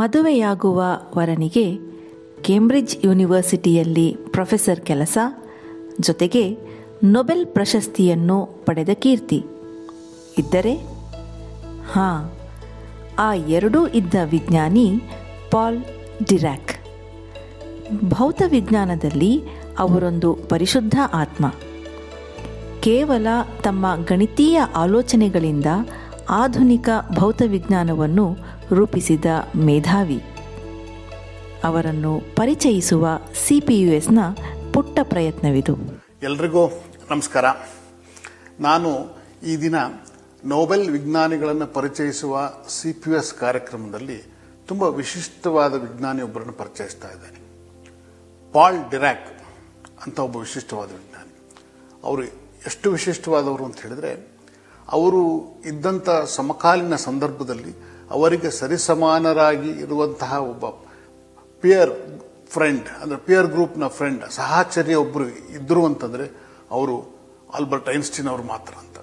ಮದುವೆಯಾಗುವ ವರನಿಗೆ Cambridge ಯೂನಿವರ್ಸಿಟಿಯಲ್ಲಿ professor ಕೆಲಸ, ಜೊತೆಗೆ Nobel ಪ್ರಶಸ್ತಿಯನ್ನು ಪಡೆದ ಕೀರ್ತಿ. ಇದ್ದರೆ? ಹಾಂ, ಆ ಎರಡೂ ಇದ್ದ ವಿಜ್ಞಾನಿ ಪಾಲ್ ಡಿರಾಕ್. ಭೌತ ವಿಜ್ಞಾನದಲ್ಲಿ ಅವರೊಂದು ಪರಿಶುದ್ಧ ಆತ್ಮ. ಕೇವಲ ತಮ್ಮ ಗಣಿತೀಯ ಆಲೋಚನೆಗಳಿಂದ ಆಧುನಿಕ ಭೌತವಿಜ್ಞಾನವನ್ನು ರೂಪಿಸಿದ ಮೇಧಾವಿ. ಅವರನ್ನು ಪರಿಚಯಿಸುವ ಸಿ ಪಿ ಯು ಪುಟ್ಟ ಪ್ರಯತ್ನವಿದು. ಎಲ್ರಿಗೂ ನಮಸ್ಕಾರ. ನಾನು ಈ ದಿನ ನೋಬೆಲ್ ವಿಜ್ಞಾನಿಗಳನ್ನು ಪರಿಚಯಿಸುವ ಸಿ ಪಿ ಎಸ್ ಕಾರ್ಯಕ್ರಮದಲ್ಲಿ ತುಂಬ ವಿಶಿಷ್ಟವಾದ ವಿಜ್ಞಾನಿಯೊಬ್ಬರನ್ನು ಪರಿಚಯಿಸ್ತಾ ಇದ್ದೇನೆ. ಪಾಲ್ ಡಿರಾಕ್ ಅಂತ ಒಬ್ಬ ವಿಶಿಷ್ಟವಾದ ವಿಜ್ಞಾನಿ. ಅವರು ಎಷ್ಟು ವಿಶಿಷ್ಟವಾದವರು ಅಂತ ಹೇಳಿದ್ರೆ, ಅವರು ಇದ್ದಂಥ ಸಮಕಾಲೀನ ಸಂದರ್ಭದಲ್ಲಿ ಅವರಿಗೆ ಸರಿಸಮಾನರಾಗಿ ಇರುವಂತಹ ಒಬ್ಬ ಪಿಯರ್ ಫ್ರೆಂಡ್ ಅಂದರೆ ಪಿಯರ್ ಗ್ರೂಪ್ನ ಫ್ರೆಂಡ್ ಸಹಚರ್ಯ ಒಬ್ಬರು ಇದ್ದರು ಅಂತಂದರೆ ಅವರು ಆಲ್ಬರ್ಟ್ ಐನ್ಸ್ಟೀನ್ ಅವರು ಮಾತ್ರ ಅಂತ.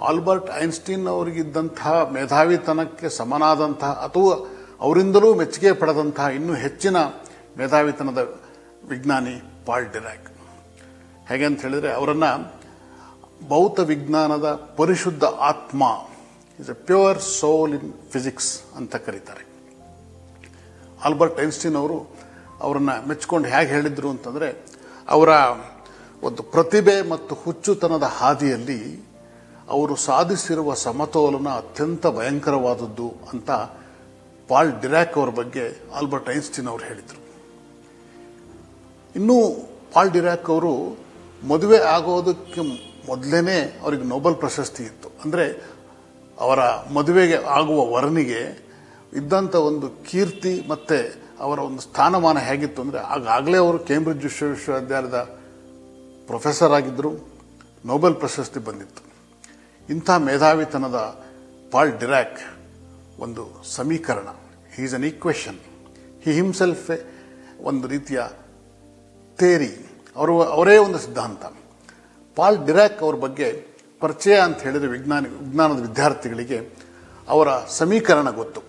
ಆಲ್ಬರ್ಟ್ ಐನ್ಸ್ಟೀನ್ ಅವರಿಗಿದ್ದಂತಹ ಮೇಧಾವಿತನಕ್ಕೆ ಸಮನಾದಂತಹ ಅಥವಾ ಅವರಿಂದಲೂ ಮೆಚ್ಚುಗೆ ಪಡೆದಂತಹ ಇನ್ನೂ ಹೆಚ್ಚಿನ ಮೇಧಾವಿತನದ ವಿಜ್ಞಾನಿ ಪಾಲ್ ಡಿರಾಕ್. ಹೇಗೆ ಅಂತ ಹೇಳಿದರೆ ಅವರನ್ನು ಭೌತ ವಿಜ್ಞಾನದ ಪರಿಶುದ್ಧ ಆತ್ಮ is a pure soul in physics ಅಂತ ಕರೀತಾರೆ. ಆಲ್ಬರ್ಟ್ ಐನ್ಸ್ಟೀನ್ ಅವರು ಅವರನ್ನ ಮೆಚ್ಕೊಂಡು ಹೇಗೆ ಹೇಳಿದ್ರು ಅಂತಂದ್ರೆ, ಅವರ ಒಂದು ಪ್ರತಿಭೆ ಮತ್ತು ಹುಚ್ಚುತನದ ಹಾದಿಯಲ್ಲಿ ಅವರು ಸಾಧಿಸಿರುವ ಸಮತೋಲನ ಅತ್ಯಂತ ಭಯಂಕರವಾದದ್ದು ಅಂತ ಪಾಲ್ ಡಿರಾಕ್ ಅವರ ಬಗ್ಗೆ ಆಲ್ಬರ್ಟ್ ಐನ್ಸ್ಟೀನ್ ಅವರು ಹೇಳಿದರು. ಇನ್ನೂ ಪಾಲ್ ಡಿರಾಕ್ ಅವರು ಮದುವೆ ಆಗೋದಕ್ಕೆ ಮೊದಲೇನೆ ಅವರಿಗೆ ನೊಬೆಲ್ ಪ್ರಶಸ್ತಿ ಇತ್ತು. ಅಂದ್ರೆ ಅವರ ಮದುವೆಗೆ ಆಗುವ ವರನಿಗೆ ಇದ್ದಂಥ ಒಂದು ಕೀರ್ತಿ ಮತ್ತು ಅವರ ಒಂದು ಸ್ಥಾನಮಾನ ಹೇಗಿತ್ತು ಅಂದರೆ ಆಗಾಗಲೇ ಅವರು ಕೇಂಬ್ರಿಡ್ಜ್ ವಿಶ್ವ ವಿಶ್ವವಿದ್ಯಾಲಯದ ಪ್ರೊಫೆಸರ್ ಆಗಿದ್ದರು ನೋಬೆಲ್ ಪ್ರಶಸ್ತಿ ಬಂದಿತ್ತು. ಇಂಥ ಮೇಧಾವಿತನದ ಪಾಲ್ ಡಿರಾಕ್ ಒಂದು ಸಮೀಕರಣ. Is an equation he himself ಒಂದು ರೀತಿಯ ತೇರಿ ಅವರು, ಅವರೇ ಒಂದು ಸಿದ್ಧಾಂತ. ಪಾಲ್ ಡಿರಾಕ್ ಅವ್ರ ಬಗ್ಗೆ ಪರಿಚಯ ಅಂತ ಹೇಳಿದ್ರೆ ವಿಜ್ಞಾನಿ, ವಿಜ್ಞಾನದ ವಿದ್ಯಾರ್ಥಿಗಳಿಗೆ ಅವರ ಸಮೀಕರಣ ಗೊತ್ತು.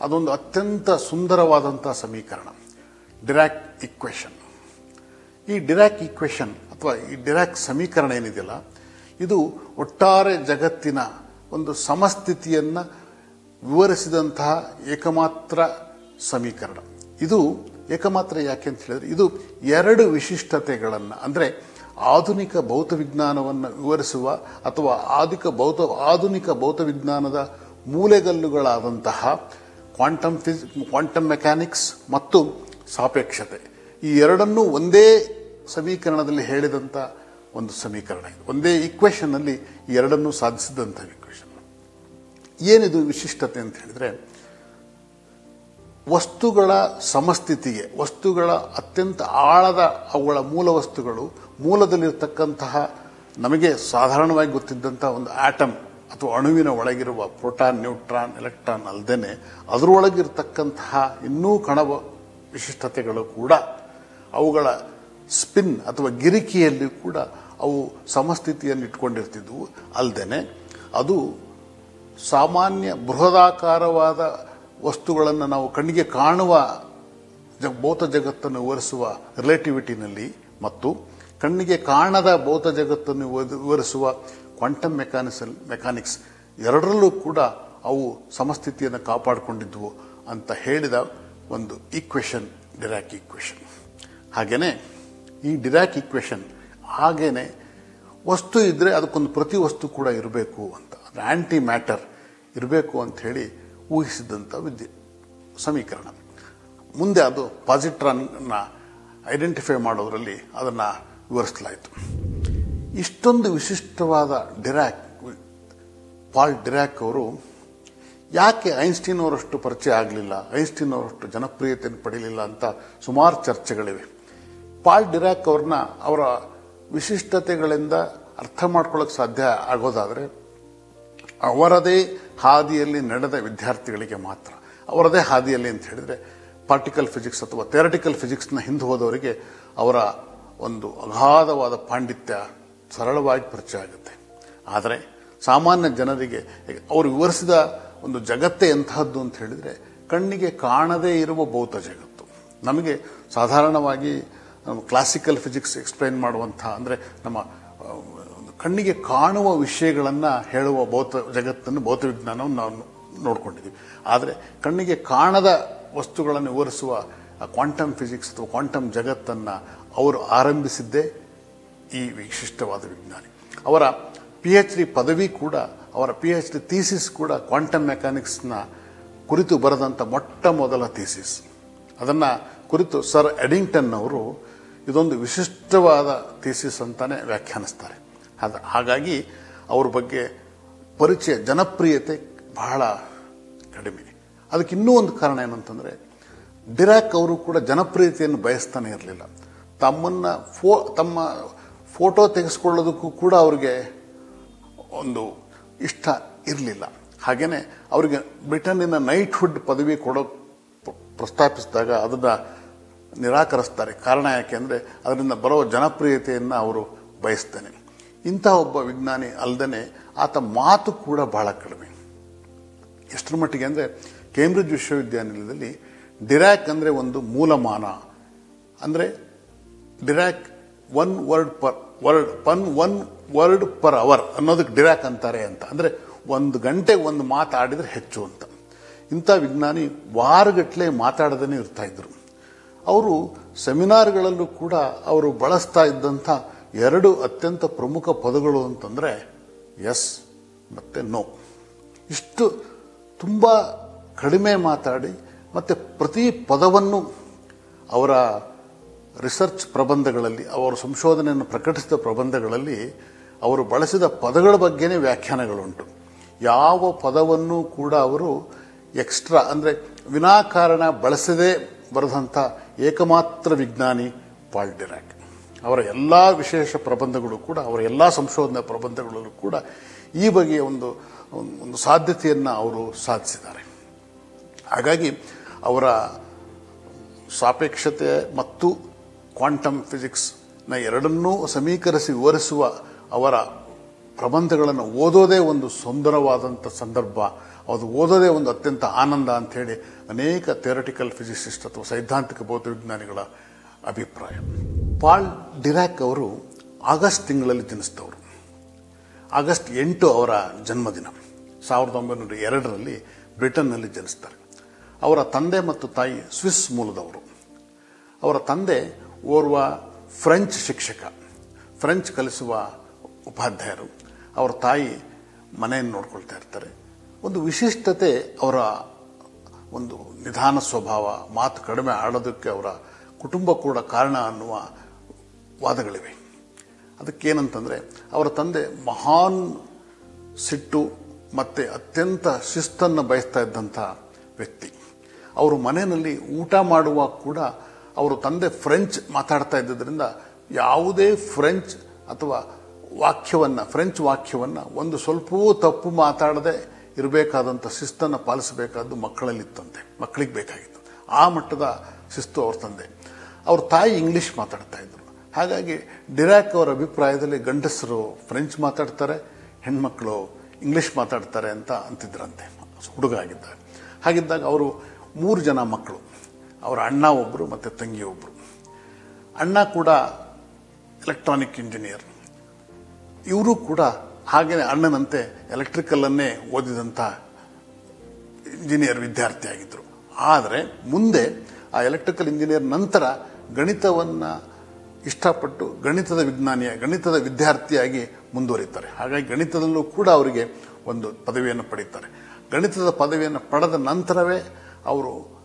ಅದೊಂದು ಅತ್ಯಂತ ಸುಂದರವಾದಂಥ ಸಮೀಕರಣ. ಡಿರಾಕ್ ಇಕ್ವೇಷನ್ ಈ ಡಿರಾಕ್ ಇಕ್ವೇಶನ್ ಅಥವಾ ಈ ಡಿರಾಕ್ ಸಮೀಕರಣ ಏನಿದೆಯಲ್ಲ, ಇದು ಒಟ್ಟಾರೆ ಜಗತ್ತಿನ ಒಂದು ಸಮಸ್ಥಿತಿಯನ್ನು ವಿವರಿಸಿದಂತಹ ಏಕಮಾತ್ರ ಸಮೀಕರಣ. ಇದು ಏಕಮಾತ್ರ ಯಾಕೆ ಅಂತ ಹೇಳಿದ್ರೆ, ಇದು ಎರಡು ವಿಶಿಷ್ಟತೆಗಳನ್ನು, ಅಂದ್ರೆ ಆಧುನಿಕ ಭೌತವಿಜ್ಞಾನವನ್ನು ವಿವರಿಸುವ ಅಥವಾ ಆದಿಕ ಭೌತ, ಆಧುನಿಕ ಭೌತವಿಜ್ಞಾನದ ಮೂಲೆಗಲ್ಲುಗಳಾದಂತಹ ಕ್ವಾಂಟಮ್ ಫಿಸ್, ಕ್ವಾಂಟಮ್ ಮೆಕ್ಯಾನಿಕ್ಸ್ ಮತ್ತು ಸಾಪೇಕ್ಷತೆ. ಈ ಎರಡನ್ನೂ ಒಂದೇ ಸಮೀಕರಣದಲ್ಲಿ ಹೇಳಿದಂಥ ಒಂದು ಸಮೀಕರಣ ಇದು. ಒಂದೇ ಈಕ್ವೇಷನ್ನಲ್ಲಿ ಈ ಎರಡನ್ನೂ ಸಾಧಿಸಿದಂಥ ಈಕ್ವೇಷನ್ ಏನಿದು ವಿಶಿಷ್ಟತೆ ಅಂತ ಹೇಳಿದ್ರೆ ವಸ್ತುಗಳ ಸಮಸ್ಥಿತಿಗೆ, ವಸ್ತುಗಳ ಅತ್ಯಂತ ಆಳದ ಅವುಗಳ ಮೂಲ ವಸ್ತುಗಳು, ಮೂಲದಲ್ಲಿರ್ತಕ್ಕಂತಹ ನಮಗೆ ಸಾಧಾರಣವಾಗಿ ಗೊತ್ತಿದ್ದಂತಹ ಒಂದು ಆಟಮ್ ಅಥವಾ ಅಣುವಿನ ಒಳಗಿರುವ ಪ್ರೋಟಾನ್, ನ್ಯೂಟ್ರಾನ್, ಎಲೆಕ್ಟ್ರಾನ್ ಅಲ್ಲದೇನೆ ಅದರೊಳಗಿರ್ತಕ್ಕಂತಹ ಇನ್ನೂ ಕಣವ ವಿಶಿಷ್ಟತೆಗಳು ಕೂಡ ಅವುಗಳ ಸ್ಪಿನ್ ಅಥವಾ ಗಿರಿಕಿಯಲ್ಲಿ ಕೂಡ ಅವು ಸಮಸ್ಥಿತಿಯನ್ನು ಇಟ್ಕೊಂಡಿರ್ತಿದ್ವು. ಅಲ್ಲದೇನೆ ಅದು ಸಾಮಾನ್ಯ ಬೃಹದಾಕಾರವಾದ ವಸ್ತುಗಳನ್ನು ನಾವು ಕಣ್ಣಿಗೆ ಕಾಣುವ ಭೌತ ಜಗತ್ತನ್ನು ವಿವರಿಸುವ ರಿಲೇಟಿವಿಟಿನಲ್ಲಿ ಮತ್ತು ಕಣ್ಣಿಗೆ ಕಾಣದ ಭೌತ ಜಗತ್ತನ್ನು ವಿವ- ವಿವರಿಸುವ ಕ್ವಾಂಟಮ್ ಮೆಕ್ಯಾನಿಸ್ ಮೆಕ್ಯಾನಿಕ್ಸ್ ಎರಡರಲ್ಲೂ ಕೂಡ ಅವು ಸಮಸ್ಥಿತಿಯನ್ನು ಕಾಪಾಡಿಕೊಂಡಿದ್ವು ಅಂತ ಹೇಳಿದ ಒಂದು ಈಕ್ವೇಷನ್ ಡಿರಾಕ್ ಈಕ್ವೇಷನ್ ಹಾಗೆಯೇ ಈ ಡಿರಾಕ್ ಈಕ್ವೇಷನ್ ಹಾಗೇನೆ ವಸ್ತು ಇದ್ದರೆ ಅದಕ್ಕೊಂದು ಪ್ರತಿ ವಸ್ತು ಕೂಡ ಇರಬೇಕು ಅಂತ ಆಂಟಿ ಮ್ಯಾಟರ್ ಇರಬೇಕು ಅಂತ ಹೇಳಿ ಊಹಿಸಿದಂಥ ವಿದ್ಯೆ, ಸಮೀಕರಣ. ಮುಂದೆ ಅದು ಪಾಸಿಟ್ರಾನ್ನ ಐಡೆಂಟಿಫೈ ಮಾಡೋದರಲ್ಲಿ ಅದನ್ನು ವಿವರಿಸಲಾಯಿತು. ಇಷ್ಟೊಂದು ವಿಶಿಷ್ಟವಾದ ಡಿರ್ಯಾಕ್ ಪಾಲ್ ಡಿರ್ಯಾಕ್ ಅವರು ಯಾಕೆ ಐನ್ಸ್ಟೀನ್ ಅವರಷ್ಟು ಪರಿಚಯ ಆಗಲಿಲ್ಲ ಐನ್ಸ್ಟೀನ್ ಅವರಷ್ಟು ಜನಪ್ರಿಯತೆಯನ್ನು ಪಡೆಯಲಿಲ್ಲ ಅಂತ ಸುಮಾರು ಚರ್ಚೆಗಳಿವೆ. ಪಾಲ್ ಡಿರಾಕ್ ಅವ್ರನ್ನ ಅವರ ವಿಶಿಷ್ಟತೆಗಳಿಂದ ಅರ್ಥ ಮಾಡ್ಕೊಳ್ಳೋಕೆ ಸಾಧ್ಯ ಆಗೋದಾದ್ರೆ ಅವರದೇ ಹಾದಿಯಲ್ಲಿ ನಡೆದ ವಿದ್ಯಾರ್ಥಿಗಳಿಗೆ ಮಾತ್ರ. ಅವರದೇ ಹಾದಿಯಲ್ಲಿ ಅಂತ ಹೇಳಿದರೆ ಪಾರ್ಟಿಕಲ್ ಫಿಸಿಕ್ಸ್ ಅಥವಾ ಥೆರಟಿಕಲ್ ಫಿಸಿಕ್ಸ್ನ ಹಿಂದೆ ಹೋದವರಿಗೆ ಅವರ ಒಂದು ಅಗಾಧವಾದ ಪಾಂಡಿತ್ಯ ಸರಳವಾಗಿ ಪರಿಚಯ ಆಗುತ್ತೆ. ಆದರೆ ಸಾಮಾನ್ಯ ಜನರಿಗೆ ಅವರು ವಿವರಿಸಿದ ಒಂದು ಜಗತ್ತೇ ಎಂತಹದ್ದು ಅಂತ ಹೇಳಿದರೆ ಕಣ್ಣಿಗೆ ಕಾಣದೇ ಇರುವ ಭೌತ ಜಗತ್ತು. ನಮಗೆ ಸಾಧಾರಣವಾಗಿ ಕ್ಲಾಸಿಕಲ್ ಫಿಸಿಕ್ಸ್ ಎಕ್ಸ್ಪ್ಲೈನ್ ಮಾಡುವಂಥ ಅಂದರೆ ನಮ್ಮ ಕಣ್ಣಿಗೆ ಕಾಣುವ ವಿಷಯಗಳನ್ನು ಹೇಳುವ ಭೌತ ಜಗತ್ತನ್ನು ಭೌತ ವಿಜ್ಞಾನವನ್ನು ನಾವು ನೋಡ್ಕೊಂಡಿದ್ದೀವಿ. ಆದರೆ ಕಣ್ಣಿಗೆ ಕಾಣದ ವಸ್ತುಗಳನ್ನು ವಿವರಿಸುವ ಕ್ವಾಂಟಮ್ ಫಿಸಿಕ್ಸ್ ಅಥವಾ ಕ್ವಾಂಟಮ್ ಜಗತ್ತನ್ನು ಅವರು ಆರಂಭಿಸಿದ್ದೇ ಈ ವಿಶಿಷ್ಟವಾದ ವಿಜ್ಞಾನಿ. ಅವರ ಪಿ ಎಚ್ ಡಿ ಪದವಿ ಕೂಡ, ಅವರ ಪಿ ಎಚ್ ಡಿ ಥೀಸಿಸ್ ಕೂಡ ಕ್ವಾಂಟಮ್ ಮೆಕ್ಯಾನಿಕ್ಸ್ನ ಕುರಿತು ಬರೆದಂಥ ಮೊಟ್ಟ ಮೊದಲ ಥೀಸಿಸ್ ಅದನ್ನು ಕುರಿತು ಸರ್ ಎಡಿಂಗ್ಟನ್ ಅವರು ಇದೊಂದು ವಿಶಿಷ್ಟವಾದ ಥೀಸಿಸ್ ಅಂತಲೇ ವ್ಯಾಖ್ಯಾನಿಸ್ತಾರೆ. ಹಾಗಾಗಿ ಅವ್ರ ಬಗ್ಗೆ ಪರಿಚಯ, ಜನಪ್ರಿಯತೆ ಬಹಳ ಕಡಿಮೆ. ಅದಕ್ಕೆ ಇನ್ನೂ ಒಂದು ಕಾರಣ ಏನಂತಂದರೆ, ಡಿರಾಕ್ ಅವರು ಕೂಡ ಜನಪ್ರಿಯತೆಯನ್ನು ಬಯಸ್ತಾನೆ ಇರಲಿಲ್ಲ. ತಮ್ಮನ್ನು ಫೋ ತಮ್ಮ ಫೋಟೋ ತೆಗೆಸ್ಕೊಳ್ಳೋದಕ್ಕೂ ಕೂಡ ಅವರಿಗೆ ಒಂದು ಇಷ್ಟ ಇರಲಿಲ್ಲ. ಹಾಗೇನೆ ಅವರಿಗೆ ಬ್ರಿಟನ್ನಿನ ನೈಟ್ಹುಡ್ ಪದವಿ ಕೊಡೋ ಪ್ರ- ಪ್ರಸ್ತಾಪಿಸಿದಾಗ ಅದನ್ನು ನಿರಾಕರಿಸ್ತಾರೆ. ಕಾರಣ ಯಾಕೆ ಅಂದರೆ, ಅದರಿಂದ ಬರೋ ಜನಪ್ರಿಯತೆಯನ್ನು ಅವರು ಬಯಸ್ತಾನೆ. ಇಂಥ ಒಬ್ಬ ವಿಜ್ಞಾನಿ ಅಲ್ಲದೆ ಆತ ಮಾತು ಕೂಡ ಬಹಳ ಕಡಿಮೆ. ಎಷ್ಟರ ಮಟ್ಟಿಗೆ ಅಂದರೆ ಕೇಂಬ್ರಿಡ್ಜ್ ವಿಶ್ವವಿದ್ಯಾನಿಲಯದಲ್ಲಿ ಡಿರ್ಯಾಕ್ ಅಂದರೆ ಒಂದು ಮೂಲಮಾನ. ಅಂದರೆ Dirac one word per word ಪನ್ one word per hour ಅನ್ನೋದಕ್ಕೆ ಡಿರ್ಯಾಕ್ ಅಂತಾರೆ ಅಂತ. ಅಂದರೆ ಒಂದು ಗಂಟೆ ಒಂದು ಮಾತಾಡಿದರೆ ಹೆಚ್ಚು ಅಂತ. ಇಂಥ ವಿಜ್ಞಾನಿ ವಾರಗಟ್ಟಲೆ ಮಾತಾಡದೇ ಇರ್ತಾ ಇದ್ರು. ಅವರು ಸೆಮಿನಾರ್ಗಳಲ್ಲೂ ಕೂಡ ಅವರು ಬಳಸ್ತಾ ಇದ್ದಂಥ ಎರಡು ಅತ್ಯಂತ ಪ್ರಮುಖ ಪದಗಳು ಅಂತಂದರೆ ಎಸ್ ಮತ್ತು ನೋ. ಇಷ್ಟು ತುಂಬ ಕಡಿಮೆ ಮಾತಾಡಿ ಮತ್ತು ಪ್ರತಿ ಪದವನ್ನು ಅವರ ರಿಸರ್ಚ್ ಪ್ರಬಂಧಗಳಲ್ಲಿ, ಅವರ ಸಂಶೋಧನೆಯನ್ನು ಪ್ರಕಟಿಸಿದ ಪ್ರಬಂಧಗಳಲ್ಲಿ ಅವರು ಬಳಸಿದ ಪದಗಳ ಬಗ್ಗೆನೇ ವ್ಯಾಖ್ಯಾನಗಳುಂಟು. ಯಾವ ಪದವನ್ನು ಕೂಡ ಅವರು ಎಕ್ಸ್ಟ್ರಾ ಅಂದರೆ ವಿನಾಕಾರಣ ಬಳಸದೇ ಬರೆದಂಥ ಏಕಮಾತ್ರ ವಿಜ್ಞಾನಿ ಪಾಲ್ ಡಿರಾಕ್. ಅವರ ಎಲ್ಲ ವಿಶೇಷ ಪ್ರಬಂಧಗಳು ಕೂಡ, ಅವರ ಎಲ್ಲ ಸಂಶೋಧನಾ ಪ್ರಬಂಧಗಳಲ್ಲೂ ಕೂಡ ಈ ಬಗೆಯ ಒಂದು ಒಂದು ಸಾಧ್ಯತೆಯನ್ನು ಅವರು ಸಾಧಿಸಿದ್ದಾರೆ. ಹಾಗಾಗಿ ಅವರ ಸಾಪೇಕ್ಷತೆ ಮತ್ತು ಕ್ವಾಂಟಮ್ ಫಿಸಿಕ್ಸ್ನ ಎರಡನ್ನೂ ಸಮೀಕರಿಸಿ ವಿವರಿಸುವ ಅವರ ಪ್ರಬಂಧಗಳನ್ನು ಓದೋದೇ ಒಂದು ಸುಂದರವಾದಂಥ ಸಂದರ್ಭ, ಅದು ಓದೋದೇ ಒಂದು ಅತ್ಯಂತ ಆನಂದ ಅಂಥೇಳಿ ಅನೇಕ ಥಿಯರಿಟಿಕಲ್ ಫಿಸಿಸಿಸ್ಟ್ ಅಥವಾ ಸೈದ್ಧಾಂತಿಕ ಭೌತವಿಜ್ಞಾನಿಗಳ ಅಭಿಪ್ರಾಯ. ಪಾಲ್ ಡಿರಾಕ್ ಅವರು ಆಗಸ್ಟ್ ತಿಂಗಳಲ್ಲಿ ಜನಿಸಿದವರು. ಆಗಸ್ಟ್ ಎಂಟು ಅವರ ಜನ್ಮದಿನ. ಸಾವಿರದ ಒಂಬೈನೂರ ಎರಡರಲ್ಲಿ ಬ್ರಿಟನ್ನಲ್ಲಿ ಜನಿಸ್ತಾರೆ. ಅವರ ತಂದೆ ಮತ್ತು ತಾಯಿ ಸ್ವಿಸ್ ಮೂಲದವರು. ಅವರ ತಂದೆ ಓರ್ವ ಫ್ರೆಂಚ್ ಶಿಕ್ಷಕ. ಫ್ರೆಂಚ್ ಕಲಿಸುವ ಉಪಾಧ್ಯಾಯರು. ಅವರ ತಾಯಿ ಮನೆಯನ್ನು ನೋಡ್ಕೊಳ್ತಾ ಇರ್ತಾರೆ. ಒಂದು ವಿಶಿಷ್ಟತೆ ಅವರ ಒಂದು ನಿಧಾನ ಸ್ವಭಾವ, ಮಾತು ಕಡಿಮೆ ಆಡೋದಕ್ಕೆ ಅವರ ಕುಟುಂಬ ಕೂಡ ಕಾರಣ ಅನ್ನುವ ವಾದಗಳಿವೆ. ಅದಕ್ಕೇನಂತಂದರೆ, ಅವರ ತಂದೆ ಮಹಾನ್ ಸಿಟ್ಟು ಮತ್ತು ಅತ್ಯಂತ ಶಿಸ್ತನ್ನು ಬಯಸ್ತಾ ಇದ್ದಂಥ ವ್ಯಕ್ತಿ. ಅವರು ಮನೆಯಲ್ಲಿ ಊಟ ಮಾಡುವಾಗ ಕೂಡ ಅವರು ತಂದೆ ಫ್ರೆಂಚ್ ಮಾತಾಡ್ತಾ ಇದ್ದರಿಂದ ಯಾವುದೇ ಫ್ರೆಂಚ್ ಅಥವಾ ವಾಕ್ಯವನ್ನು, ಫ್ರೆಂಚ್ ವಾಕ್ಯವನ್ನು ಒಂದು ಸ್ವಲ್ಪವೂ ತಪ್ಪು ಮಾತಾಡದೆ ಇರಬೇಕಾದಂಥ ಶಿಸ್ತನ್ನು ಪಾಲಿಸಬೇಕಾದ್ದು ಮಕ್ಕಳಲ್ಲಿತ್ತಂತೆ, ಮಕ್ಕಳಿಗೆ ಬೇಕಾಗಿತ್ತು. ಆ ಮಟ್ಟದ ಶಿಸ್ತು ಅವ್ರ ತಂದೆ. ಅವ್ರ ತಾಯಿ ಇಂಗ್ಲೀಷ್ ಮಾತಾಡ್ತಾ ಇದ್ರು. ಹಾಗಾಗಿ ಡಿರಾಕ್ ಅವರ ಅಭಿಪ್ರಾಯದಲ್ಲಿ ಗಂಡಸರು ಫ್ರೆಂಚ್ ಮಾತಾಡ್ತಾರೆ, ಹೆಣ್ಮಕ್ಳು ಇಂಗ್ಲಿಷ್ ಮಾತಾಡ್ತಾರೆ ಅಂತ ಅಂತಿದ್ರಂತೆ. ಹುಡುಗ ಆಗಿದ್ದಾಗ ಹಾಗಿದ್ದಾಗ ಅವರು ಮೂರು ಜನ ಮಕ್ಕಳು. ಅವರ ಅಣ್ಣ ಒಬ್ಬರು ಮತ್ತು ತಂಗಿ ಒಬ್ಬರು ಅಣ್ಣ ಕೂಡ ಎಲೆಕ್ಟ್ರಾನಿಕ್ ಇಂಜಿನಿಯರ್. ಇವರು ಕೂಡ ಹಾಗೆಯೇ ಅಣ್ಣನಂತೆ ಎಲೆಕ್ಟ್ರಿಕಲನ್ನೇ ಓದಿದಂಥ ಇಂಜಿನಿಯರ್ ವಿದ್ಯಾರ್ಥಿಯಾಗಿದ್ದರು ಆದರೆ ಮುಂದೆ ಆ ಎಲೆಕ್ಟ್ರಿಕಲ್ ಇಂಜಿನಿಯರ್ ನಂತರ ಗಣಿತವನ್ನು ಇಷ್ಟಪಟ್ಟು ಗಣಿತದ ವಿಜ್ಞಾನಿಯ, ಗಣಿತದ ವಿದ್ಯಾರ್ಥಿಯಾಗಿ ಮುಂದುವರಿತಾರೆ. ಹಾಗಾಗಿ ಗಣಿತದಲ್ಲೂ ಕೂಡ ಅವರಿಗೆ ಒಂದು ಪದವಿಯನ್ನು ಪಡೀತಾರೆ. ಗಣಿತದ ಪದವಿಯನ್ನು ಪಡೆದ ನಂತರವೇ ಅವರು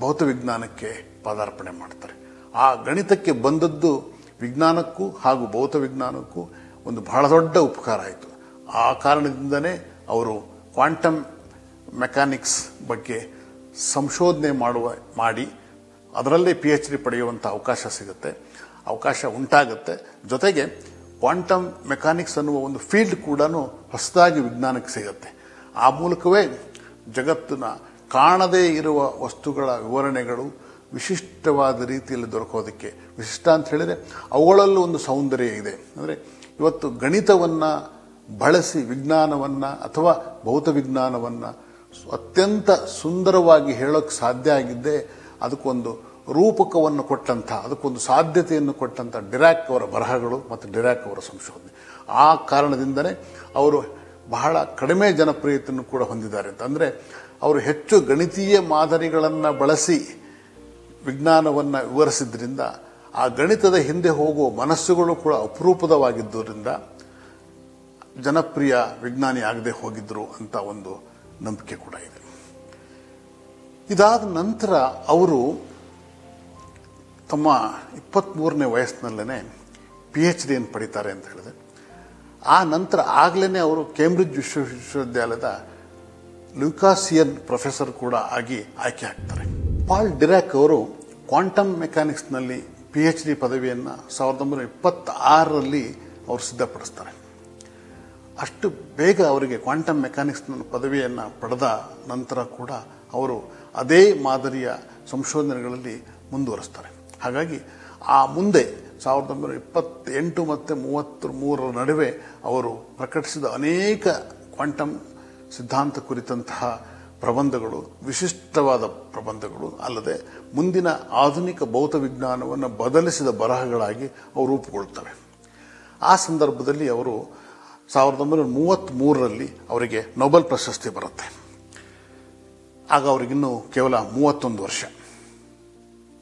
ಭೌತ ವಿಜ್ಞಾನಕ್ಕೆ ಪದಾರ್ಪಣೆ ಮಾಡ್ತಾರೆ. ಆ ಗಣಿತಕ್ಕೆ ಬಂದದ್ದು ವಿಜ್ಞಾನಕ್ಕೂ ಹಾಗೂ ಭೌತ ವಿಜ್ಞಾನಕ್ಕೂ ಒಂದು ಬಹಳ ದೊಡ್ಡ ಉಪಕಾರ ಆಯಿತು. ಆ ಕಾರಣದಿಂದನೇ ಅವರು ಕ್ವಾಂಟಮ್ ಮೆಕ್ಯಾನಿಕ್ಸ್ ಬಗ್ಗೆ ಸಂಶೋಧನೆ ಮಾಡುವ, ಮಾಡಿ ಅದರಲ್ಲೇ ಪಿ ಎಚ್ ಡಿ ಪಡೆಯುವಂಥ ಅವಕಾಶ ಸಿಗುತ್ತೆ. ಅವಕಾಶ ಉಂಟಾಗುತ್ತೆ. ಜೊತೆಗೆ ಕ್ವಾಂಟಮ್ ಮೆಕ್ಯಾನಿಕ್ಸ್ ಅನ್ನುವ ಒಂದು ಫೀಲ್ಡ್ ಕೂಡ ಹೊಸದಾಗಿ ವಿಜ್ಞಾನಕ್ಕೆ ಸಿಗುತ್ತೆ ಆ ಮೂಲಕವೇ ಜಗತ್ತಿನ ಕಾಣದೇ ಇರುವ ವಸ್ತುಗಳ ವಿವರಣೆಗಳು ವಿಶಿಷ್ಟವಾದ ರೀತಿಯಲ್ಲಿ ದೊರಕೋದಕ್ಕೆ. ವಿಶಿಷ್ಟ ಅಂತ ಹೇಳಿದರೆ ಅವುಗಳಲ್ಲೂ ಒಂದು ಸೌಂದರ್ಯ ಇದೆ. ಅಂದರೆ ಇವತ್ತು ಗಣಿತವನ್ನು ಬಳಸಿ ವಿಜ್ಞಾನವನ್ನು ಅಥವಾ ಭೌತ ವಿಜ್ಞಾನವನ್ನು ಅತ್ಯಂತ ಸುಂದರವಾಗಿ ಹೇಳೋಕ್ಕೆ ಸಾಧ್ಯ ಆಗಿದ್ದೇ ಅದಕ್ಕೊಂದು ರೂಪಕವನ್ನು ಕೊಟ್ಟಂಥ, ಅದಕ್ಕೊಂದು ಸಾಧ್ಯತೆಯನ್ನು ಕೊಟ್ಟಂಥ ಡಿರಾಕ್ ಅವರ ಬರಹಗಳು ಮತ್ತು ಡಿರಾಕ್ ಅವರ ಸಂಶೋಧನೆ. ಆ ಕಾರಣದಿಂದಲೇ ಅವರು ಬಹಳ ಕಡಿಮೆ ಜನಪ್ರಿಯತೆಯನ್ನು ಕೂಡ ಹೊಂದಿದ್ದಾರೆ ಅಂತ. ಅಂದರೆ ಅವರು ಹೆಚ್ಚು ಗಣಿತೀಯ ಮಾದರಿಗಳನ್ನು ಬಳಸಿ ವಿಜ್ಞಾನವನ್ನು ವಿವರಿಸಿದ್ರಿಂದ, ಆ ಗಣಿತದ ಹಿಂದೆ ಹೋಗುವ ಮನಸ್ಸುಗಳು ಕೂಡ ಅಪರೂಪದವಾಗಿದ್ದರಿಂದ ಜನಪ್ರಿಯ ವಿಜ್ಞಾನಿ ಆಗದೆ ಹೋಗಿದ್ದರು ಅಂತ ಒಂದು ನಂಬಿಕೆ ಕೂಡ ಇದೆ. ಇದಾದ ನಂತರ ಅವರು ತಮ್ಮ ಇಪ್ಪತ್ತ್ಮೂರನೇ ವಯಸ್ಸಿನಲ್ಲೇ ಪಿ ಎಚ್ ಡಿಯನ್ನು ಪಡಿತಾರೆ ಅಂತ ಹೇಳಿದೆ. ಆ ನಂತರ ಆಗಲೇ ಅವರು ಕೇಂಬ್ರಿಡ್ಜ್ ವಿಶ್ವ ವಿಶ್ವವಿದ್ಯಾಲಯದ ಲುಕಾಸಿಯನ್ ಪ್ರೊಫೆಸರ್ ಕೂಡ ಆಗಿ ಆಯ್ಕೆ ಆಗ್ತಾರೆ. ಪಾಲ್ ಡಿರಾಕ್ ಅವರು ಕ್ವಾಂಟಮ್ ಮೆಕ್ಯಾನಿಕ್ಸ್ನಲ್ಲಿ ಪಿ ಎಚ್ ಡಿ ಪದವಿಯನ್ನು ಸಾವಿರದ ಒಂಬೈನೂರ ಇಪ್ಪತ್ತಾರರಲ್ಲಿ ಅವರು ಸಿದ್ಧಪಡಿಸ್ತಾರೆ. ಅಷ್ಟು ಬೇಗ ಅವರಿಗೆ ಕ್ವಾಂಟಮ್ ಮೆಕ್ಯಾನಿಕ್ಸ್ ಪದವಿಯನ್ನು ಪಡೆದ ನಂತರ ಕೂಡ ಅವರು ಅದೇ ಮಾದರಿಯ ಸಂಶೋಧನೆಗಳಲ್ಲಿ ಮುಂದುವರಿಸ್ತಾರೆ. ಹಾಗಾಗಿ ಆ ಮುಂದೆ ಸಾವಿರದ ಒಂಬೈನೂರ ಇಪ್ಪತ್ತೆಂಟು ಮತ್ತು ಮೂವತ್ತ ಮೂರರ ನಡುವೆ ಅವರು ಪ್ರಕಟಿಸಿದ ಅನೇಕ ಕ್ವಾಂಟಮ್ ಸಿದ್ಧಾಂತ ಕುರಿತಂತಹ ಪ್ರಬಂಧಗಳು, ವಿಶಿಷ್ಟವಾದ ಪ್ರಬಂಧಗಳು ಅಲ್ಲದೆ ಮುಂದಿನ ಆಧುನಿಕ ಭೌತ ವಿಜ್ಞಾನವನ್ನು ಬದಲಿಸಿದ ಬರಹಗಳಾಗಿ ಅವು ರೂಪುಗೊಳ್ತವೆ ಆ ಸಂದರ್ಭದಲ್ಲಿ ಅವರು ಸಾವಿರದ ಒಂಬೈನೂರ ಮೂವತ್ತ್ಮೂರರಲ್ಲಿ ಅವರಿಗೆ ನೊಬೆಲ್ ಪ್ರಶಸ್ತಿ ಬರುತ್ತೆ. ಆಗ ಅವರಿಗಿನ್ನೂ ಕೇವಲ ಮೂವತ್ತೊಂದು ವರ್ಷ.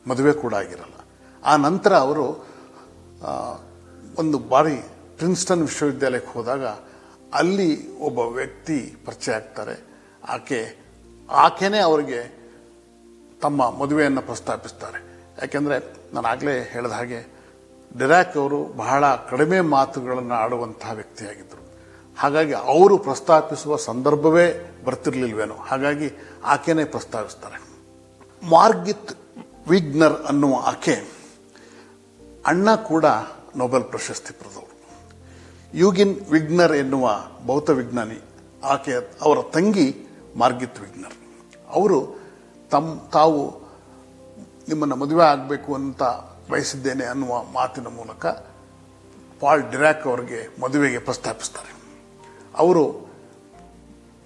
ಮದುವೆ ಕೂಡ ಆಗಿರಲ್ಲ. ಆ ನಂತರ ಅವರು ಒಂದು ಬಾರಿ ಪ್ರಿನ್ಸ್ಟನ್ ವಿಶ್ವವಿದ್ಯಾಲಯಕ್ಕೆ ಹೋದಾಗ ಅಲ್ಲಿ ಒಬ್ಬ ವ್ಯಕ್ತಿ ಪರಿಚಯ ಆಗ್ತಾರೆ. ಆಕೆ, ಆಕೆನೇ ಅವರಿಗೆ ತಮ್ಮ ಮದುವೆಯನ್ನು ಪ್ರಸ್ತಾಪಿಸ್ತಾರೆ. ಯಾಕೆಂದರೆ ನಾನು ಆಗಲೇ ಹೇಳಿದ ಹಾಗೆ, ಡಿರಾಕ್ ಅವರು ಬಹಳ ಕಡಿಮೆ ಮಾತುಗಳನ್ನು ಆಡುವಂತಹ ವ್ಯಕ್ತಿಯಾಗಿದ್ದರು ಹಾಗಾಗಿ ಅವರು ಪ್ರಸ್ತಾಪಿಸುವ ಸಂದರ್ಭವೇ ಬರ್ತಿರ್ಲಿಲ್ವೇನೋ. ಹಾಗಾಗಿ ಆಕೆನೇ ಪ್ರಸ್ತಾಪಿಸ್ತಾರೆ ಮಾರ್ಗಿತ್ ವಿಗ್ನರ್ ಅನ್ನುವ ಆಕೆ ಅಣ್ಣ ಕೂಡ ನೊಬೆಲ್ ಪ್ರಶಸ್ತಿ ಪಡೆದವರು ಯುಗಿನ್ ವಿಗ್ನರ್ ಎನ್ನುವ ಭೌತ ವಿಜ್ಞಾನಿ ಆಕೆ ಅವರ ತಂಗಿ ಮಾರ್ಗಿತ್ ವಿಗ್ನರ್. ಅವರು ತಮ್ಮ ತಾವು ನಿಮ್ಮನ್ನು ಮದುವೆ ಆಗಬೇಕು ಅಂತ ಬಯಸಿದ್ದೇನೆ ಅನ್ನುವ ಮಾತಿನ ಮೂಲಕ ಪಾಲ್ ಡಿರಾಕ್ ಅವರಿಗೆ ಮದುವೆಗೆ ಪ್ರಸ್ತಾಪಿಸ್ತಾರೆ. ಅವರು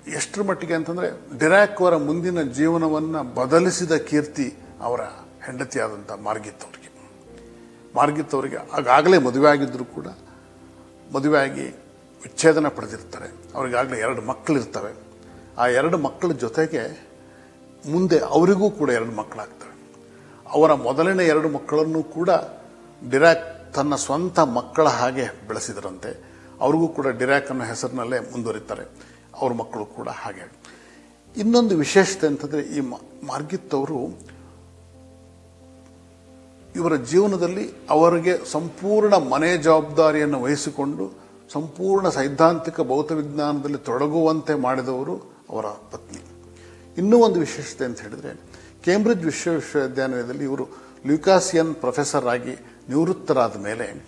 ಎಷ್ಟರ ಮಟ್ಟಿಗೆ ಅಂತಂದರೆ ಡಿರಾಕ್ ಅವರ ಮುಂದಿನ ಜೀವನವನ್ನು ಬದಲಿಸಿದ ಕೀರ್ತಿ ಅವರ ಹೆಂಡತಿಯಾದಂಥ ಮಾರ್ಗಿತ್ ಅವರಿಗೆ. ಮಾರ್ಗಿತ್ ಅವರಿಗೆ ಆಗಾಗಲೇ ಮದುವೆ ಆಗಿದ್ದರೂ ಕೂಡ ಮದುವೆಯಾಗಿ ವಿಚ್ಛೇದನ ಪಡೆದಿರ್ತಾರೆ. ಅವರಿಗಾಗಲೇ ಎರಡು ಮಕ್ಕಳಿರ್ತವೆ. ಆ ಎರಡು ಮಕ್ಕಳ ಜೊತೆಗೆ ಮುಂದೆ ಅವರಿಗೂ ಕೂಡ ಎರಡು ಮಕ್ಕಳಾಗ್ತವೆ. ಅವರ ಮೊದಲನೇ ಎರಡು ಮಕ್ಕಳನ್ನು ಕೂಡ ಡಿರಾಕ್ ತನ್ನ ಸ್ವಂತ ಮಕ್ಕಳ ಹಾಗೆ ಬೆಳೆಸಿದರಂತೆ. ಅವ್ರಿಗೂ ಕೂಡ ಡಿರಾಕ್ ಅನ್ನೋ ಹೆಸರಿನಲ್ಲೇ ಮುಂದುವರಿತಾರೆ. ಅವ್ರ ಮಕ್ಕಳು ಕೂಡ ಹಾಗೆ. ಇನ್ನೊಂದು ವಿಶೇಷತೆ ಅಂತಂದರೆ ಈ ಮಾರ್ಗಿತ್ತವರು ಇವರ ಜೀವನದಲ್ಲಿ ಅವರಿಗೆ ಸಂಪೂರ್ಣ ಮನೆ ಜವಾಬ್ದಾರಿಯನ್ನು ವಹಿಸಿಕೊಂಡು, ಸಂಪೂರ್ಣ ಸೈದ್ಧಾಂತಿಕ ಭೌತವಿಜ್ಞಾನದಲ್ಲಿ ತೊಡಗುವಂತೆ ಮಾಡಿದವರು ಅವರ ಪತ್ನಿ. ಇನ್ನೂ ಒಂದು ವಿಶೇಷತೆ ಅಂತ ಹೇಳಿದರೆ, ಕೇಂಬ್ರಿಡ್ಜ್ ವಿಶ್ವವಿದ್ಯಾನಿಲಯದಲ್ಲಿ ಇವರು ಲ್ಯೂಕಾಸಿಯನ್ ಪ್ರೊಫೆಸರ್ ಆಗಿ ನಿವೃತ್ತರಾದ ಮೇಲೆ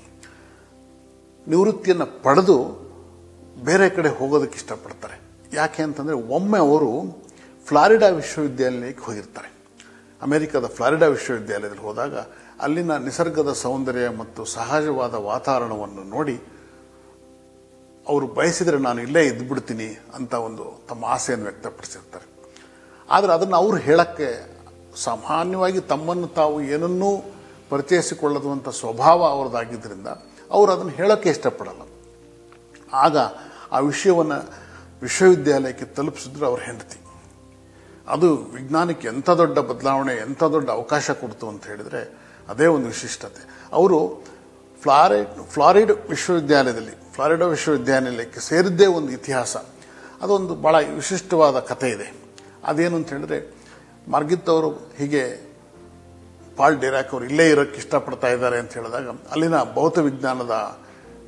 ನಿವೃತ್ತಿಯನ್ನು ಪಡೆದು ಬೇರೆ ಕಡೆ ಹೋಗೋದಕ್ಕೆ ಇಷ್ಟಪಡ್ತಾರೆ. ಯಾಕೆ ಅಂತಂದರೆ, ಒಮ್ಮೆ ಅವರು ಫ್ಲಾರಿಡಾ ವಿಶ್ವವಿದ್ಯಾಲಯಕ್ಕೆ ಹೋಗಿರ್ತಾರೆ. ಅಮೆರಿಕದ ಫ್ಲಾರಿಡಾ ವಿಶ್ವವಿದ್ಯಾಲಯದಲ್ಲಿ ಹೋದಾಗ ಅಲ್ಲಿನ ನಿಸರ್ಗದ ಸೌಂದರ್ಯ ಮತ್ತು ಸಹಜವಾದ ವಾತಾವರಣವನ್ನು ನೋಡಿ, ಅವರು ಬಯಸಿದರೆ ನಾನು ಇಲ್ಲೇ ಇದ್ಬಿಡ್ತೀನಿ ಅಂತ ಒಂದು ತಮ್ಮ ಆಸೆಯನ್ನು ವ್ಯಕ್ತಪಡಿಸಿರ್ತಾರೆ. ಆದರೆ ಅದನ್ನು ಅವರು ಹೇಳಕ್ಕೆ ಸಾಮಾನ್ಯವಾಗಿ ತಮ್ಮನ್ನು ತಾವು ಏನನ್ನೂ ಪರಿಚಯಿಸಿಕೊಳ್ಳದಂಥ ಸ್ವಭಾವ ಅವರದಾಗಿದ್ದರಿಂದ ಅವರು ಅದನ್ನು ಹೇಳೋಕ್ಕೆ ಇಷ್ಟಪಡಲ್ಲ. ಆಗ ಆ ವಿಷಯವನ್ನು ವಿಶ್ವವಿದ್ಯಾಲಯಕ್ಕೆ ತಲುಪಿಸಿದ್ರು ಅವ್ರ ಹೆಂಡತಿ. ಅದು ವಿಜ್ಞಾನಕ್ಕೆ ಎಂಥ ದೊಡ್ಡ ಬದಲಾವಣೆ ಎಂಥ ದೊಡ್ಡ ಅವಕಾಶ ಕೊಡ್ತು ಅಂತ ಹೇಳಿದ್ರೆ ಅದೇ ಒಂದು ವಿಶಿಷ್ಟತೆ. ಅವರು ಫ್ಲಾರಿಡ್ ಫ್ಲಾರಿಡ್ ವಿಶ್ವವಿದ್ಯಾಲಯದಲ್ಲಿ, ಫ್ಲಾರಿಡಾ ವಿಶ್ವವಿದ್ಯಾನಿಲಯಕ್ಕೆ ಸೇರಿದ್ದೇ ಒಂದು ಇತಿಹಾಸ. ಅದೊಂದು ಬಹಳ ವಿಶಿಷ್ಟವಾದ ಕಥೆ ಇದೆ. ಅದೇನು ಅಂತ ಹೇಳಿದ್ರೆ, ಮಾರ್ಗಿತ್ ಅವರು ಹೀಗೆ ಪಾಲ್ ಡಿರಾಕ್ ಅವರು ಇಲ್ಲೇ ಇರೋಕ್ಕೆ ಇಷ್ಟಪಡ್ತಾ ಇದ್ದಾರೆ ಅಂತ ಹೇಳಿದಾಗ, ಅಲ್ಲಿನ ಭೌತ ವಿಜ್ಞಾನದ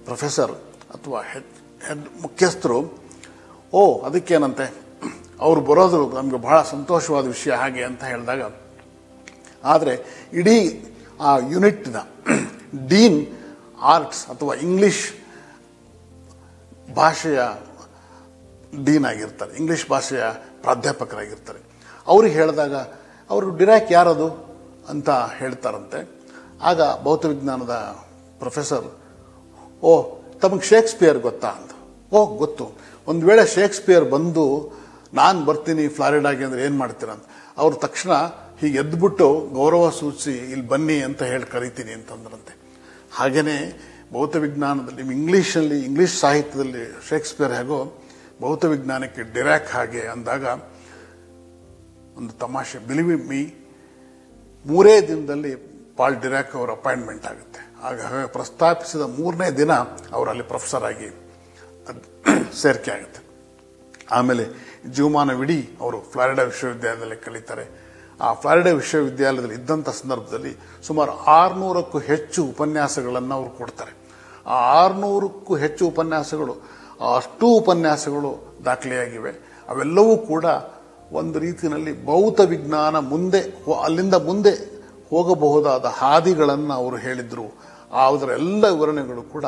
ಪ್ರೊಫೆಸರ್ ಅಥವಾ ಹೆಡ್ ಹೆಡ್ ಮುಖ್ಯಸ್ಥರು, ಓ, ಅದಕ್ಕೇನಂತೆ? ಅವರು ಬರೋದು ನಮಗೆ ಬಹಳ ಸಂತೋಷವಾದ ವಿಷಯ ಹಾಗೆ ಅಂತ ಹೇಳಿದಾಗ, ಆದರೆ ಇಡೀ ಆ ಯೂನಿಟ್ನ ಡೀನ್ ಆರ್ಟ್ಸ್ ಅಥವಾ ಇಂಗ್ಲಿಷ್ ಭಾಷೆಯ ಡೀನ್ ಆಗಿರ್ತಾರೆ. ಇಂಗ್ಲಿಷ್ ಭಾಷೆಯ ಪ್ರಾಧ್ಯಾಪಕರಾಗಿರ್ತಾರೆ. ಅವ್ರಿಗೆ ಹೇಳಿದಾಗ, ಅವರು ಡಿರಾಕ್ ಯಾರದು ಅಂತ ಹೇಳ್ತಾರಂತೆ. ಆಗ ಭೌತ ವಿಜ್ಞಾನದ ಪ್ರೊಫೆಸರ್, ಓ, ತಮಗೆ ಶೇಕ್ಸ್ಪಿಯರ್ ಗೊತ್ತಾ ಅಂತ. ಓ, ಗೊತ್ತು. ಒಂದು ವೇಳೆ ಶೇಕ್ಸ್ಪಿಯರ್ ಬಂದು, ನಾನು ಬರ್ತೀನಿ ಫ್ಲಾರಿಡಾಗೆ ಅಂದರೆ ಏನು ಮಾಡ್ತೀರಂತ ಅಂತ. ಅವ್ರು ತಕ್ಷಣ ಹೀಗೆ ಎದ್ಬಿಟ್ಟು ಗೌರವ ಸೂಚಿಸಿ ಇಲ್ಲಿ ಬನ್ನಿ ಅಂತ ಹೇಳಿ ಕರಿತೀನಿ ಅಂತಂದ್ರಂತೆ. ಹಾಗೇ ಭೌತ ವಿಜ್ಞಾನದಲ್ಲಿ ಇಂಗ್ಲೀಷಲ್ಲಿ ಇಂಗ್ಲೀಷ್ ಸಾಹಿತ್ಯದಲ್ಲಿ ಶೇಕ್ಸ್ಪಿಯರ್ ಹೇಗೋ ಭೌತ ವಿಜ್ಞಾನಕ್ಕೆ ಡಿರಾಕ್ ಹಾಗೆ ಅಂದಾಗ ಒಂದು ತಮಾಷೆ. ಬಿಲಿವಿ ಮೀ ಮೂರೇ ದಿನದಲ್ಲಿ ಪಾಲ್ ಡಿರಾಕ್ ಅವರ ಅಪಾಯಿಂಟ್ಮೆಂಟ್ ಆಗುತ್ತೆ. ಆಗ ಹಾಗೆ ಪ್ರಸ್ತಾಪಿಸಿದ ಮೂರನೇ ದಿನ ಅವರಲ್ಲಿ ಪ್ರೊಫೆಸರ್ ಆಗಿ ಸೇರ್ಕೆ ಆಗುತ್ತೆ. ಆಮೇಲೆ ಜೀವಮಾನವಿಡೀ ಅವರು ಫ್ಲಾರಿಡಾ ವಿಶ್ವವಿದ್ಯಾಲಯದಲ್ಲಿ ಕಲಿತಾರೆ. ಆ ಫ್ಲಾರಿಡಾ ವಿಶ್ವವಿದ್ಯಾಲಯದಲ್ಲಿ ಇದ್ದಂಥ ಸಂದರ್ಭದಲ್ಲಿ ಸುಮಾರು ಆರುನೂರಕ್ಕೂ ಹೆಚ್ಚು ಉಪನ್ಯಾಸಗಳನ್ನು ಅವರು ಕೊಡ್ತಾರೆ. ಆ ಆರುನೂರಕ್ಕೂ ಹೆಚ್ಚು ಉಪನ್ಯಾಸಗಳು, ಅಷ್ಟು ಉಪನ್ಯಾಸಗಳು ದಾಖಲೆಯಾಗಿವೆ. ಅವೆಲ್ಲವೂ ಕೂಡ ಒಂದು ರೀತಿಯಲ್ಲಿ ಭೌತ ವಿಜ್ಞಾನ ಮುಂದೆ ಅಲ್ಲಿಂದ ಮುಂದೆ ಹೋಗಬಹುದಾದ ಹಾದಿಗಳನ್ನು ಅವರು ಹೇಳಿದ್ರು. ಅದರ ಎಲ್ಲ ವಿವರಣೆಗಳು ಕೂಡ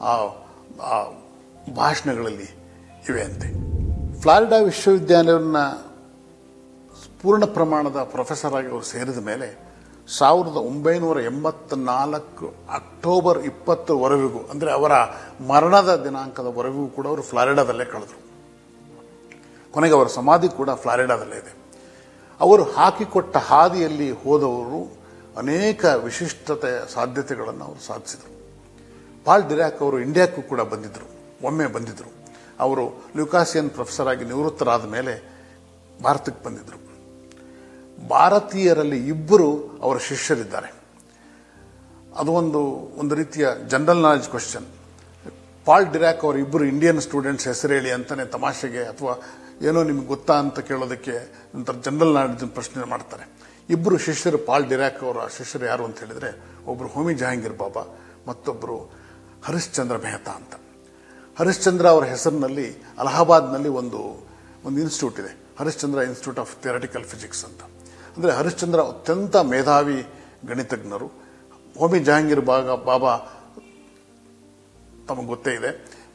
ಆ ಭಾಷಣಗಳಲ್ಲಿ ಇವೆ ಅಂತೆ. ಫ್ಲಾರಿಡಾ ವಿಶ್ವವಿದ್ಯಾಲಯವನ್ನ ಪೂರ್ಣ ಪ್ರಮಾಣದ ಪ್ರೊಫೆಸರ್ ಆಗಿ ಅವರು ಸೇರಿದ ಮೇಲೆ ಸಾವಿರದ ಒಂಬೈನೂರ ಎಂಬತ್ನಾಲ್ಕು ಅಕ್ಟೋಬರ್ ಇಪ್ಪತ್ತರವರೆಗೂ ಅಂದರೆ ಅವರ ಮರಣದ ದಿನಾಂಕದವರೆಗೂ ಕೂಡ ಅವರು ಫ್ಲಾರಿಡಾದಲ್ಲೇ ಕಳೆದರು. ಕೊನೆಗೆ ಅವರ ಸಮಾಧಿ ಕೂಡ ಫ್ಲಾರಿಡಾದಲ್ಲೇ ಇದೆ. ಅವರು ಹಾಕಿಕೊಟ್ಟ ಹಾದಿಯಲ್ಲಿ ಹೋದವರು ಅನೇಕ ವಿಶಿಷ್ಟತೆಯ ಸಾಧ್ಯತೆಗಳನ್ನು ಅವರು ಸಾಧಿಸಿದರು. ಪಾಲ್ ಡಿರಾಕ್ ಅವರು ಇಂಡಿಯಾಕ್ಕೂ ಕೂಡ ಬಂದಿದ್ದರು ಒಮ್ಮೆ ಬಂದಿದ್ದರು ಅವರು ಲ್ಯೂಕಾಸಿಯನ್ ಪ್ರೊಫೆಸರ್ ಆಗಿ ನಿವೃತ್ತರಾದ ಮೇಲೆ ಭಾರತಕ್ಕೆ ಬಂದಿದ್ದರು ಭಾರತೀಯರಲ್ಲಿ ಇಬ್ಬರು ಅವರ ಶಿಷ್ಯರಿದ್ದಾರೆ. ಅದು ಒಂದು ಒಂದು ರೀತಿಯ general knowledge question Paul Dirac ಅವರು ಇಬ್ಬರು ಇಂಡಿಯನ್ ಸ್ಟೂಡೆಂಟ್ಸ್ ಹೆಸರು ಹೇಳಿ ಅಂತಾನೆ ತಮಾಷೆಗೆ ಅಥವಾ ಏನೋ ನಿಮ್ಗೆ ಗೊತ್ತಾ ಅಂತ ಕೇಳೋದಕ್ಕೆ ನಂತರ ಜನರಲ್ ನಾಲೆಜ್ ಪ್ರಶ್ನೆ ಮಾಡ್ತಾರೆ. ಇಬ್ಬರು ಶಿಷ್ಯರು, ಪಾಲ್ ಡಿರಾಕ್ ಅವರ ಶಿಷ್ಯರು ಯಾರು ಅಂತ ಹೇಳಿದ್ರೆ ಒಬ್ಬರು ಹೋಮಿ ಜಹಾಂಗೀರ್ ಬಾಬಾ ಮತ್ತೊಬ್ಬರು ಹರಿಶ್ಚಂದ್ರ ಮೆಹ್ತಾ ಅಂತ. ಹರಿಶ್ಚಂದ್ರ ಅವರ ಹೆಸರಿನಲ್ಲಿ ಅಲಹಾಬಾದ್ನಲ್ಲಿ ಒಂದು ಒಂದು ಇನ್ಸ್ಟಿಟ್ಯೂಟ್ ಇದೆ. Harishchandra institute of theoretical physics ಅಂತ. ಅಂದರೆ ಹರಿಶ್ಚಂದ್ರ ಅತ್ಯಂತ ಮೇಧಾವಿ ಗಣಿತಜ್ಞರು. ಹೋಮಿ ಜಹಾಂಗೀರ್ ಬಾಗ, ಬಾಬಾ, ತಮಗೆ ಗೊತ್ತೇ ಇದೆ.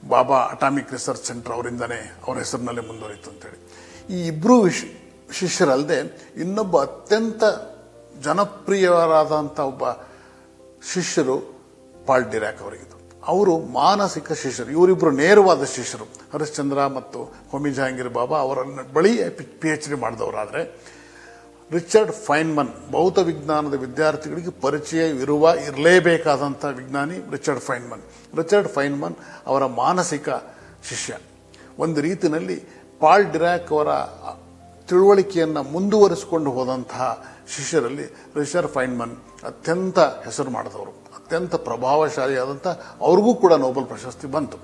ಬಾಬಾ ಅಟಾಮಿಕ್ ರಿಸರ್ಚ್ ಸೆಂಟರ್ ಅವರಿಂದನೇ ಅವರ ಹೆಸರಿನಲ್ಲೇ ಮುಂದುವರಿತು ಅಂತೇಳಿ. ಈ ಇಬ್ಬರು ವಿಶ್ ಶಿಷ್ಯರಲ್ಲದೆ ಇನ್ನೊಬ್ಬ ಅತ್ಯಂತ ಜನಪ್ರಿಯರಾದಂಥ ಒಬ್ಬ ಶಿಷ್ಯರು ಪಾಲ್ ಡಿರಾಕ್ ಅವರಿಗಿದ್ದು ಅವರು ಮಾನಸಿಕ ಶಿಷ್ಯರು. ಇವರಿಬ್ಬರು ನೇರವಾದ ಶಿಷ್ಯರು. ಹರಿಶ್ಚಂದ್ರ ಮತ್ತು ಹೋಮಿ ಜಹಾಂಗೀರ್ ಬಾಬಾ ಅವರನ್ನು ಬಳಿ ಪಿ ಎಚ್ ಡಿ ಮಾಡಿದವರಾದರೆ ರಿಚರ್ಡ್ ಫೈನ್ಮನ್ ಭೌತ ವಿಜ್ಞಾನದ ವಿದ್ಯಾರ್ಥಿಗಳಿಗೆ ಪರಿಚಯ ಇರುವ ಇರಲೇಬೇಕಾದಂಥ ವಿಜ್ಞಾನಿ ರಿಚರ್ಡ್ ಫೈನ್ಮನ್. ರಿಚರ್ಡ್ ಫೈನ್ಮನ್ ಅವರ ಮಾನಸಿಕ ಶಿಷ್ಯ. ಒಂದು ರೀತಿಯಲ್ಲಿ ಪಾಲ್ ಡಿರಾಕ್ ಅವರ ತಿಳುವಳಿಕೆಯನ್ನು ಮುಂದುವರಿಸಿಕೊಂಡು ಹೋದಂತಹ ಶಿಷ್ಯರಲ್ಲಿ ರಿಚರ್ಡ್ ಫೈನ್ಮನ್ ಅತ್ಯಂತ ಹೆಸರು ಮಾಡಿದವರು. ಅತ್ಯಂತ ಪ್ರಭಾವಶಾಲಿಯಾದಂಥ ಅವ್ರಿಗೂ ಕೂಡ ನೋಬೆಲ್ ಪ್ರಶಸ್ತಿ ಬಂತು.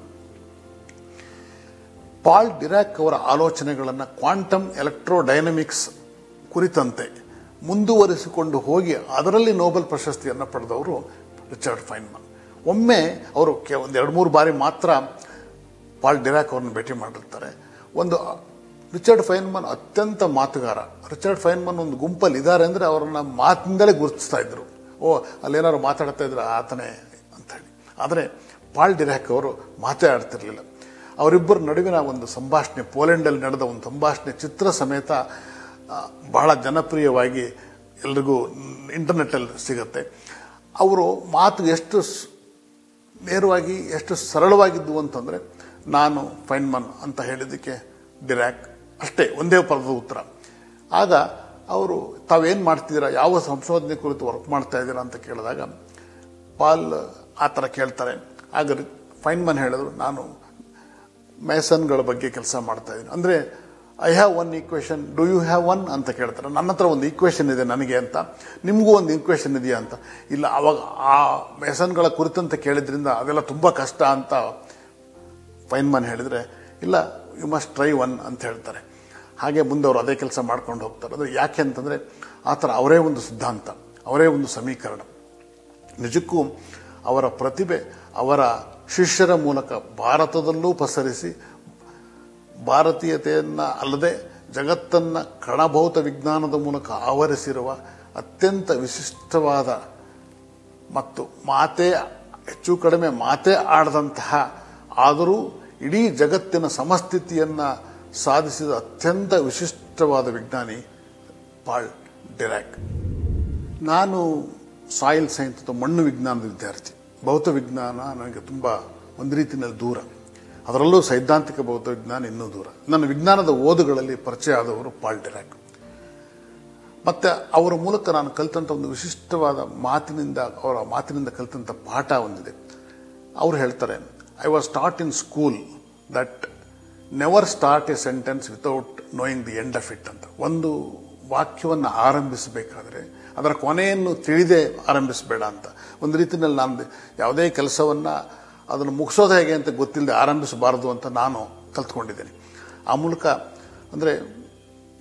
ಪಾಲ್ ಡಿರಾಕ್ ಅವರ ಆಲೋಚನೆಗಳನ್ನು ಕ್ವಾಂಟಮ್ ಎಲೆಕ್ಟ್ರೋಡೈನಮಿಕ್ಸ್ ಕುರಿತಂತೆ ಮುಂದುವರಿಸಿಕೊಂಡು ಹೋಗಿ ಅದರಲ್ಲಿ ನೋಬೆಲ್ ಪ್ರಶಸ್ತಿಯನ್ನು ಪಡೆದವರು ರಿಚರ್ಡ್ ಫೈನ್ಮನ್. ಒಮ್ಮೆ ಅವರು ಕೆ, ಒಂದು ಎರಡು ಮೂರು ಬಾರಿ ಮಾತ್ರ ಪಾಲ್ ಡಿರಾಕ್ ಅವ್ರನ್ನ ಭೇಟಿ ಮಾಡಿರ್ತಾರೆ. ಒಂದು ರಿಚರ್ಡ್ ಫೈನ್ಮನ್ ಅತ್ಯಂತ ಮಾತುಗಾರ. ರಿಚರ್ಡ್ ಫೈನ್ಮನ್ ಒಂದು ಗುಂಪಲ್ಲಿ ಇದ್ದಾರೆ ಅಂದರೆ ಅವರನ್ನ ಮಾತಿನಿಂದಲೇ ಗುರುತಿಸ್ತಾ ಇದ್ರು. ಓ, ಅಲ್ಲೇನಾದ್ರು ಮಾತಾಡ್ತಾ ಇದ್ರೆ ಆತನೇ ಅಂತ ಹೇಳಿ. ಆದರೆ ಪಾಲ್ ಡಿರಾಕ್ ಅವರು ಮಾತೇ ಆಡ್ತಿರ್ಲಿಲ್ಲ. ಅವರಿಬ್ಬರ ನಡುವಿನ ಒಂದು ಸಂಭಾಷಣೆ, ಪೋಲೆಂಡಲ್ಲಿ ನಡೆದ ಒಂದು ಸಂಭಾಷಣೆ ಚಿತ್ರ ಸಮೇತ ಬಹಳ ಜನಪ್ರಿಯವಾಗಿ ಎಲ್ರಿಗೂ ಇಂಟರ್ನೆಟ್ಟಲ್ಲಿ ಸಿಗುತ್ತೆ. ಅವರು ಮಾತು ಎಷ್ಟು ನೇರವಾಗಿ ಎಷ್ಟು ಸರಳವಾಗಿದ್ದು ಅಂತಂದರೆ, ನಾನು ಫೈನ್ಮನ್ ಅಂತ ಹೇಳಿದ್ದಕ್ಕೆ ಡಿರ್ಯಾಕ್ ಅಷ್ಟೇ, ಒಂದೇ ಪದದ ಉತ್ತರ. ಆಗ ಅವರು, ತಾವೇನು ಮಾಡ್ತಿದ್ದೀರಾ, ಯಾವ ಸಂಶೋಧನೆ ಕುರಿತು ವರ್ಕ್ ಮಾಡ್ತಾ ಇದ್ದೀರಾ ಅಂತ ಕೇಳಿದಾಗ, ಪಾಲ್ ಆ ಥರ ಕೇಳ್ತಾರೆ. ಆಗ ಫೈನ್ಮನ್ ಹೇಳಿದ್ರು, ನಾನು ಮೇಸನ್ಗಳ ಬಗ್ಗೆ ಕೆಲಸ ಮಾಡ್ತಾ ಇದ್ದೀನಿ. ಅಂದರೆ I have one equation do you have one ಅಂತ ಕೇಳ್ತಾರೆ. ನನ್ನ ಹತ್ರ ಒಂದು ಈಕ್ವೇಶನ್ ಇದೆ ನನಗೆ ಅಂತ. ನಿಮಗೂ ಒಂದು ಈಕ್ವೇಶನ್ ಇದೆಯಾ ಅಂತ. ಇಲ್ಲ, ಅವಾಗ ಆ ಮೆಸನ್ಗಳ ಕುರಿತಂತ ಕೇಳಿದ್ರಿಂದ ಅದೆಲ್ಲ ತುಂಬ ಕಷ್ಟ ಅಂತ ಫೈನ್ಮನ್ ಹೇಳಿದರೆ, ಇಲ್ಲ ಯು ಮಸ್ಟ್ ಟ್ರೈ ಒನ್ ಅಂತ ಹೇಳ್ತಾರೆ. ಹಾಗೆ ಮುಂದೆ ಅವರು ಅದೇ ಕೆಲಸ ಮಾಡ್ಕೊಂಡು ಹೋಗ್ತಾರೆ. ಅಂದರೆ ಯಾಕೆ ಅಂತಂದರೆ, ಆ ಥರ ಅವರೇ ಒಂದು ಸಿದ್ಧಾಂತ, ಅವರೇ ಒಂದು ಸಮೀಕರಣ. ನಿಜಕ್ಕೂ ಅವರ ಪ್ರತಿಭೆ ಅವರ ಶಿಷ್ಯರ ಮೂಲಕ ಭಾರತದಲ್ಲೂ ಪಸರಿಸಿ ಭಾರತೀಯತೆಯನ್ನ ಅಲ್ಲದೆ ಜಗತ್ತನ್ನ ಕಣಭೌತ ವಿಜ್ಞಾನದ ಮೂಲಕ ಆವರಿಸಿರುವ ಅತ್ಯಂತ ವಿಶಿಷ್ಟವಾದ ಮತ್ತು ಮಾತೆ ಹೆಚ್ಚು ಕಡಿಮೆ ಮಾತೆ ಆಡದಂತಹ, ಆದರೂ ಇಡೀ ಜಗತ್ತಿನ ಸಮಸ್ಥಿತಿಯನ್ನ ಸಾಧಿಸಿದ ಅತ್ಯಂತ ವಿಶಿಷ್ಟವಾದ ವಿಜ್ಞಾನಿ ಪಾಲ್ ಡಿರಾಕ್. ನಾನು ಸಾಯಿಲ್ ಸೈನ್ಸ್ ಮಣ್ಣು ವಿಜ್ಞಾನದ ವಿದ್ಯಾರ್ಥಿ. ಭೌತ ವಿಜ್ಞಾನ ನನಗೆ ತುಂಬ ಒಂದು ರೀತಿಯಲ್ಲಿ ದೂರ. ಅದರಲ್ಲೂ ಸೈದ್ಧಾಂತಿಕ ಭೌತ ವಿಜ್ಞಾನ ಇನ್ನೂ ದೂರ. ನನ್ನ ವಿಜ್ಞಾನದ ಓದುಗಳಲ್ಲಿ ಪರಿಚಯ ಆದವರು ಪಾಲ್ ಡಿರಾಕ್. ಮತ್ತೆ ಅವರ ಮೂಲಕ ನಾನು ಕಲಿತಂಥ ಒಂದು ವಿಶಿಷ್ಟವಾದ ಮಾತಿನಿಂದ, ಅವರ ಮಾತಿನಿಂದ ಕಲಿತಂಥ ಪಾಠ ಒಂದಿದೆ. ಅವರು ಹೇಳ್ತಾರೆ I was start in school that never start a sentence without knowing the end of it ಅಂತ. ಒಂದು ವಾಕ್ಯವನ್ನು ಆರಂಭಿಸಬೇಕಾದ್ರೆ ಅದರ ಕೊನೆಯನ್ನು ತಿಳಿದೇ ಆರಂಭಿಸಬೇಡ ಅಂತ. ಒಂದು ರೀತಿಯಲ್ಲಿ ನಾನು ಯಾವುದೇ ಕೆಲಸವನ್ನು ಅದನ್ನು ಮುಗಿಸೋದು ಹೇಗೆ ಅಂತ ಗೊತ್ತಿಲ್ಲದೆ ಆರಂಭಿಸಬಾರದು ಅಂತ ನಾನು ಕಲ್ತ್ಕೊಂಡಿದ್ದೇನೆ. ಆ ಮೂಲಕ ಅಂದರೆ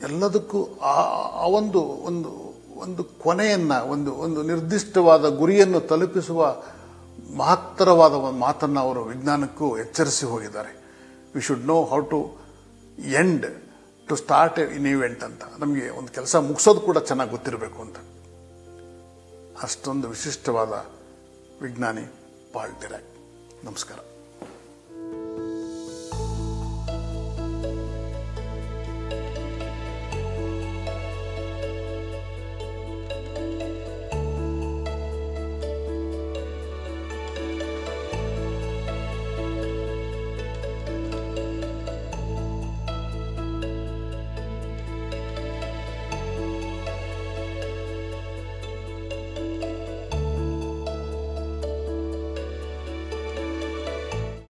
ಎಲ್ಲದಕ್ಕೂ ಆ ಒಂದು ಒಂದು ಒಂದು ಕೊನೆಯನ್ನು, ಒಂದು ಒಂದು ನಿರ್ದಿಷ್ಟವಾದ ಗುರಿಯನ್ನು ತಲುಪಿಸುವ ಮಹತ್ತರವಾದ ಒಂದು ಮಾತನ್ನು ಅವರು ವಿಜ್ಞಾನಕ್ಕೂ ಎಚ್ಚರಿಸಿ ಹೋಗಿದ್ದಾರೆ. We should know how to end to start in event ಅಂತ. ನಮಗೆ ಒಂದು ಕೆಲಸ ಮುಗಿಸೋದು ಕೂಡ ಚೆನ್ನಾಗಿ ಗೊತ್ತಿರಬೇಕು ಅಂತ. ಅಷ್ಟೊಂದು ವಿಶಿಷ್ಟವಾದ ವಿಜ್ಞಾನಿ ಪಾಲ್ ಡಿರಾಕ್ ನಮಸ್ಕಾರ